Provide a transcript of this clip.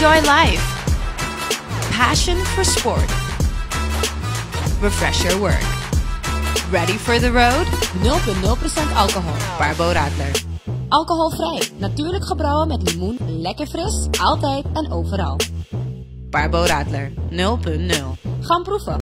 Enjoy life. Passion for sport. Refresh your work. Ready for the road? 0,0% alcohol. Barbo Radler. Alcoholvrij. Natuurlijk gebrouwen met limoen. Lekker fris. Altijd en overal. Barbo Radler 0.0. Gaan proeven.